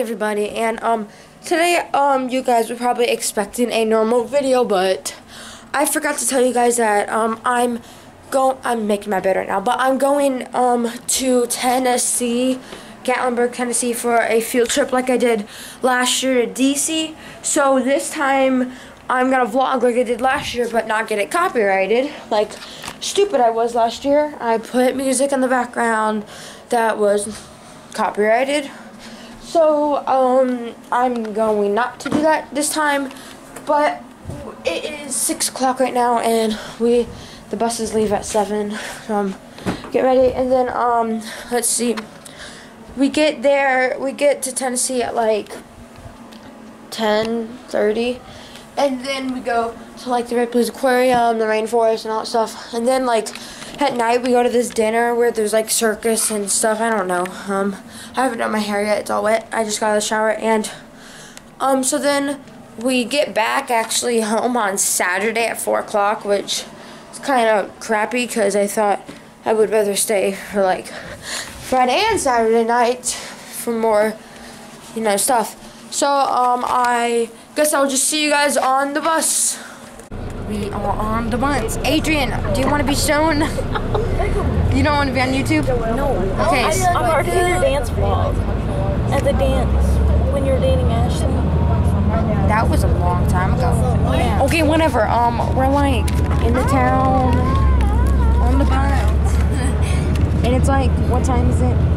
everybody, and um, today um, you guys were probably expecting a normal video, but I forgot to tell you guys that um, I'm go I'm making my bed right now, but I'm going um to Tennessee, Gatlinburg, Tennessee for a field trip like I did last year to DC. So this time I'm gonna vlog like I did last year, but not get it copyrighted. Like stupid I was last year. I put music in the background that was copyrighted. So, um, I'm going not to do that this time, but it is 6 o'clock right now, and we, the buses leave at 7, so um, get ready, and then, um, let's see, we get there, we get to Tennessee at like 10.30, and then we go to like the Ripley's Aquarium, the rainforest, and all that stuff, and then like, at night we go to this dinner where there's like circus and stuff. I don't know. Um, I haven't done my hair yet. It's all wet. I just got out of the shower and um, so then we get back actually home on Saturday at four o'clock, which is kind of crappy because I thought I would rather stay for like Friday and Saturday night for more, you know, stuff. So um, I guess I'll just see you guys on the bus. We are on the bus. Adrian, do you want to be shown? you don't want to be on YouTube? No. Okay. I, I'm already in your dance vlog. At the dance. When you're dating Ashley. That was a long time ago. Yeah. Okay, whatever. Um, we're like in the town on the bus, and it's like, what time is it?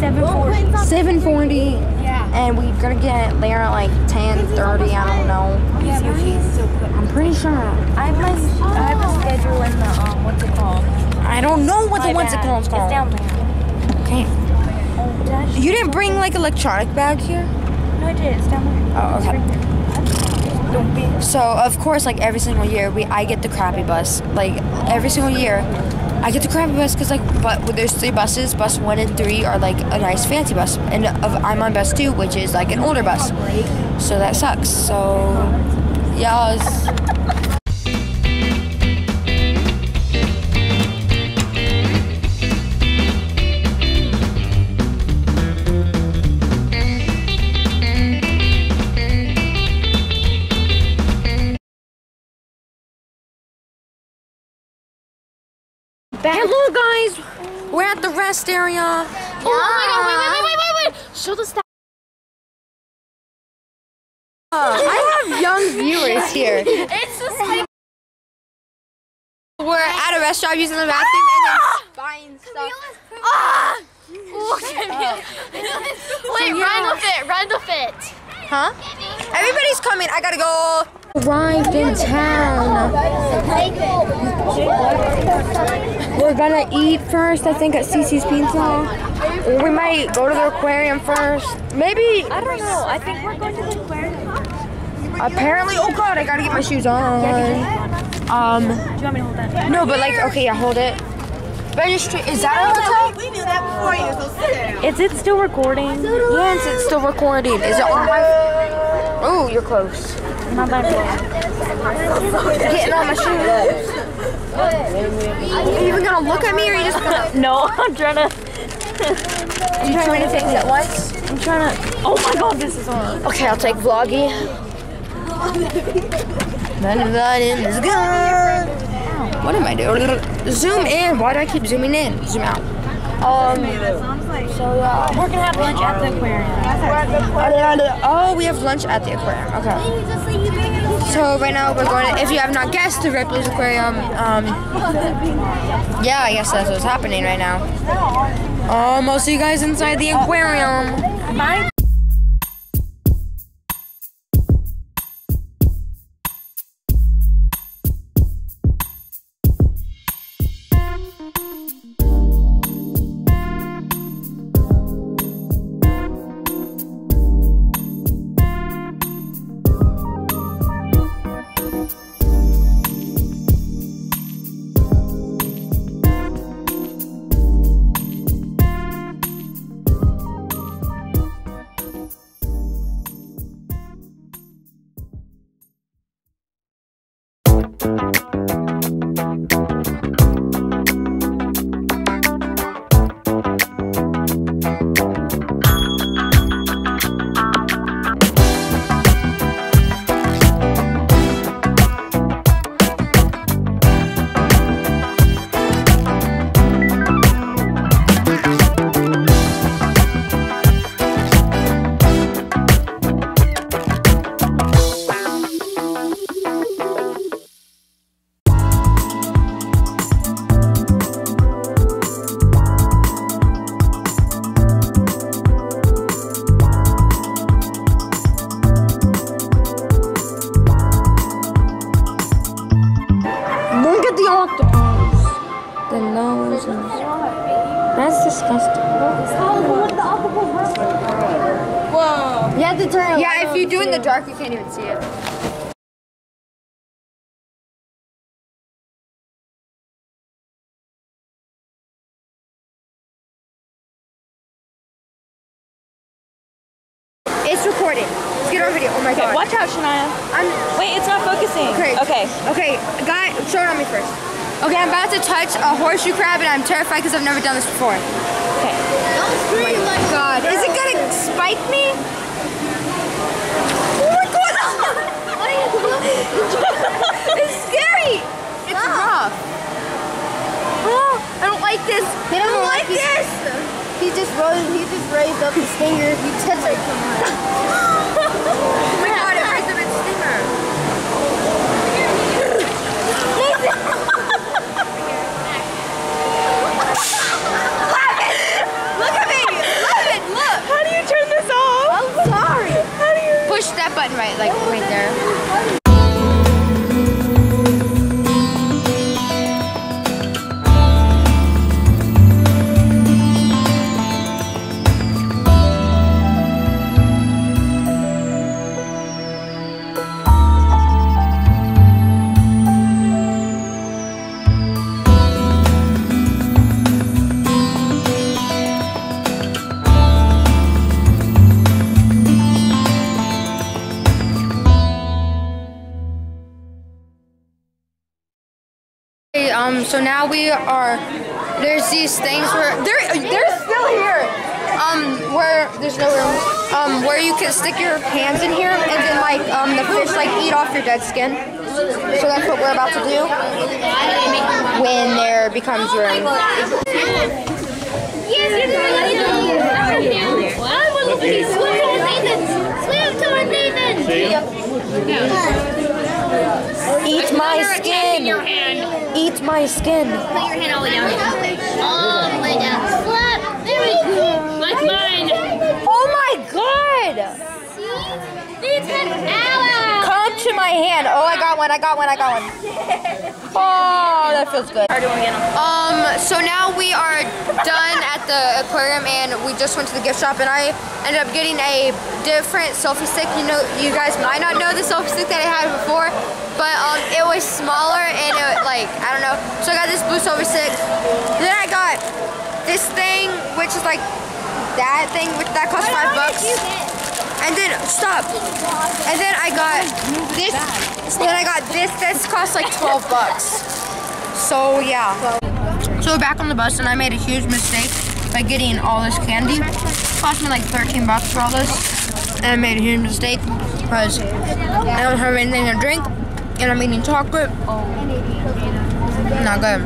740. Seven forty. Yeah. And we're gonna get there at like ten thirty. I don't know. Yeah, but he's so good. I'm pretty sure. I have my, I have a schedule in the, um, what's it called? I don't know what the My what's it called. It's down there. Okay. Oh, You didn't bring like electronic bag here? No, I did. It's down there. Oh, okay. So of course, like every single year, we I get the crappy bus. Like every single year, I get the crappy bus because like, but there's three buses. Bus one and three are like a nice fancy bus, and of, I'm on bus two, which is like an older bus. So that sucks. So it's- Hello guys, we're at the rest area. Oh my god, wait, wait, wait, wait, wait, wait. Show the staff. I have young viewers here. It's just like. We're at a restaurant using the bathroom and then buying stuff. Ah! Look at me. Wait, run with it, run with it. Huh? Everybody's coming. I gotta go. Arrived in town. We're gonna eat first, I think, at CiCi's Pizza. We might go to the aquarium first. Maybe. I don't know. I think we're going to the aquarium. Apparently. Oh God, I gotta get my shoes on. Um. Do you want me to hold that? No, but like, okay, yeah, hold it. Registry. Is that a hotel? We knew that before you, so sit down. Is it still recording? Yes, it's still recording. Is it on my? Oh, you're close. My bad. Getting on my shoes. Are you even gonna look at me, or are you just gonna? No, I'm trying to. Do too many things at once? I'm trying to. Oh my god, this is on. Okay, I'll take vloggy. None that in is good. What am I doing? Zoom in. Why do I keep zooming in? Zoom out. Um. So yeah. We're gonna have lunch at the aquarium. Oh, we have lunch at the aquarium. Okay. So right now we're going to, if you have not guessed, the Ripley's Aquarium. Um, yeah, I guess that's what's happening right now. Um, I'll see you guys inside the aquarium. Bye. Can't even see it. It's recording. Let's get our video. Oh my Okay, god. watch out, Shania. I'm Wait, it's not focusing. Okay. Okay. Okay, guy, show it on me first. Okay, I'm about to touch a horseshoe crab and I'm terrified because I've never done this before. Okay. Oh Don't scream like God, is it gonna spike me? Oh my god! it's scary! It's ah. rough. Oh, I don't like this. They don't like this. He just rose. He just raised up his finger. You touch it. Oh my god, it raised up its stinger. Look at me! Look at look! How do you turn this off? I'm sorry. How do you? Push that button right, like right there. Um, so now we are. There's these things where they're they're still here. Um, where there's no room. Um, where you can stick your hands in here and then like um the fish like eat off your dead skin. So that's what we're about to do when there becomes room. Yes, you're going to I will look at you. Swim to Nathan. Swim to Nathan. Eat my skin. Eat my skin. Put your hand all the way down. All the way down. Slap. There we go. Like mine. Oh my god! See? Ow, Come to my hand. Oh, I got one. I got one. I got one. Oh, that feels good. Um, so now we are the aquarium and we just went to the gift shop and I ended up getting a different selfie stick. You know, you guys might not know the selfie stick that I had before, but um, it was smaller and it like, I don't know. So I got this blue selfie stick. Then I got this thing, which is like that thing, which that cost five bucks. And then stop. And then I got this. Then I got this. This cost like 12 bucks. So yeah. So we're back on the bus, and I made a huge mistake by getting all this candy. It cost me like 13 bucks for all this, and I made a huge mistake because I don't have anything to drink, and I'm eating chocolate. Not good.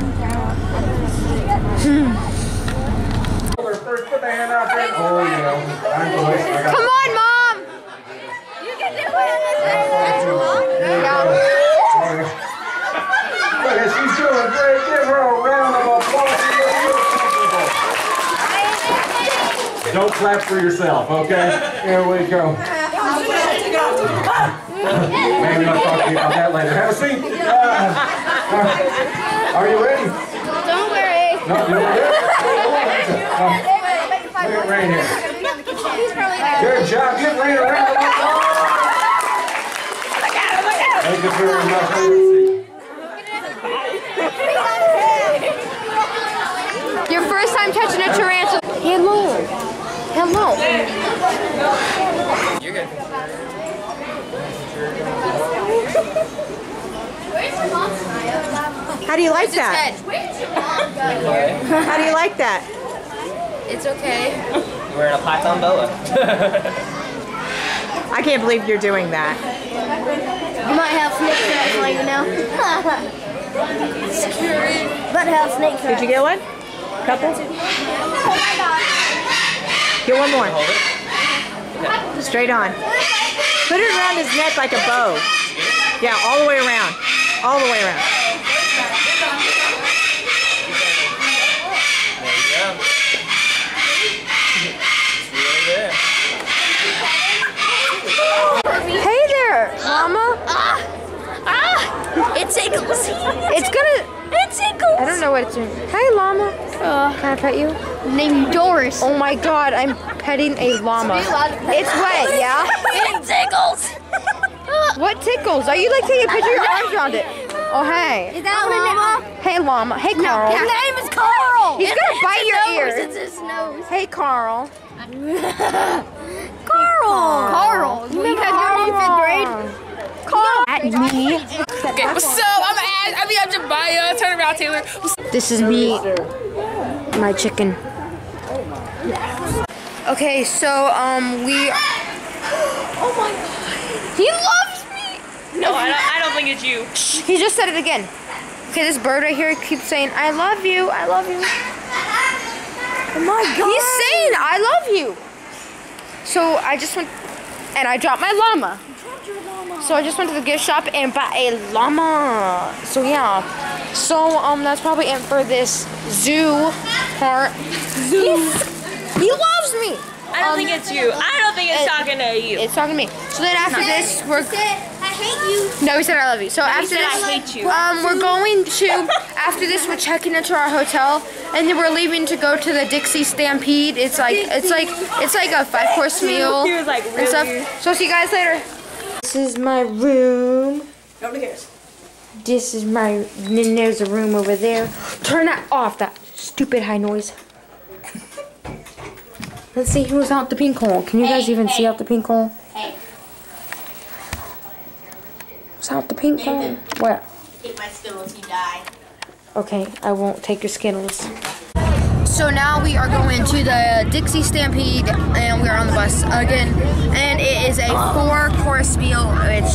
First, put the hand out there. Oh, yeah. I'm going. I got Come on, mom. You can do it. Yeah. Look at she's doing great. Give her a round of applause. She looks real comfortable. Don't clap for yourself, okay? Here we go. Maybe I'll talk to you about that later. Have a seat. Uh, are you ready? Don't worry. No, you're at Rain here. Good job. Give Rain a round of applause. Thank you very much. Your first time touching a tarantula. Hello. Hello. How do you like that? How do you like that? It's okay. You're in a python boa. I can't believe you're doing that. You might have snake traps on you now. Scary. But have snake Did you get one? Couple? Get one more. Straight on. Put it around his neck like a bow. Yeah, all the way around. All the way around. Hey there, Mama. Ah! Ah! It tickles. It's gonna. It tickles. I don't know what it's doing. Hi, llama. Uh, Can I pet you? named Doris. Oh my god, I'm petting a llama. It's wet, yeah? It tickles. What tickles? Are you like taking a picture of your arms around it? Oh, hey. Is that a llama? Hey, llama. Hey, Carl. No, His name is Carl. He's gonna bite your ear. It's his nose. Hey, Carl. Carl. Carl. You have your name fifth grade. Carl. At me. Okay, up? I'm Ash. I mean, I'm Jabaya. Turn around, Taylor. This is me. My chicken. Okay, so, um, we. Oh my god. He loves me. No, I don't, I don't think it's you. He just said it again. Okay, this bird right here keeps saying, I love you, I love you. Oh my god. He's saying, I love you. So I just went, and I dropped my llama. So I just went to the gift shop and bought a llama. So yeah. So um, that's probably it for this zoo part. Zoo. he loves me. I don't think it's you. I don't think it's it- talking to you. It's talking to me. So then after this, we're. I hate you. No, he said I love you. So after said, this, "I hate you." um, we're going to. After this, we're checking into our hotel, and then we're leaving to go to the Dixie Stampede. It's like it's like it's like a five course meal He was like, and stuff. really? So see you guys later. This is my room. Nobody cares. This is my. Then there's a room over there. Turn that off. That stupid high noise. Let's see who's out the pink hole. Can you guys even see out the pink hole? Hey. Who's out the pink hole? What? Take my Skittles, you die. Okay, I won't take your Skittles. So now we are going to the Dixie Stampede, and we are on the bus again. And it is a four-course meal, which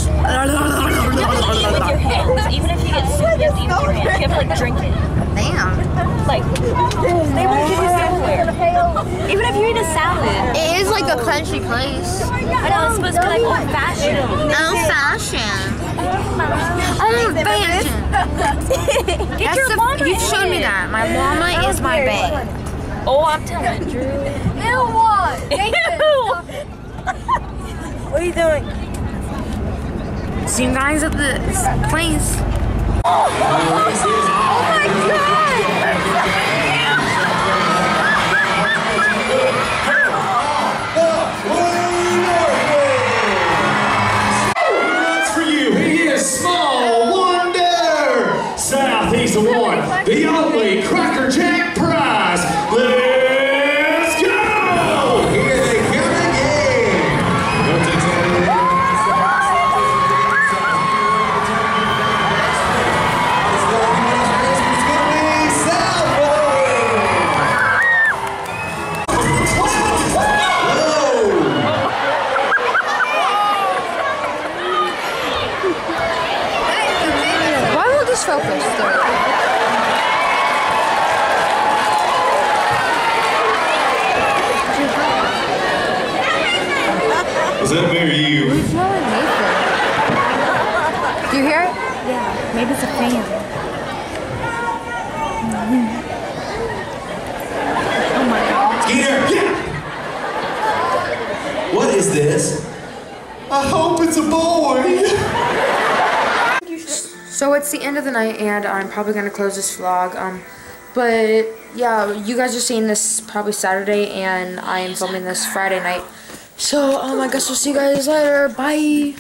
Even if you get soup, you have to eat with your hands. You have to like drink it. damn, Like, they won't give you silverware. Even if you eat a salad. it like a country place. I know, it's supposed to be like old fashioned. Old-fashioned. Old-fashioned. Oh, Get That's your the, llama you in showed me that. My llama is my bag. Oh, I'm telling Drew. Ew, what? What are you doing? See you guys at the place. Oh That's Maybe it's a fan. Oh Skeeter, yeah! What is this? I hope it's a boy. So it's the end of the night, and I'm probably gonna close this vlog. Um, but yeah, you guys are seeing this probably Saturday, and I am filming this Friday night. So um, I guess we'll see you guys later. Bye.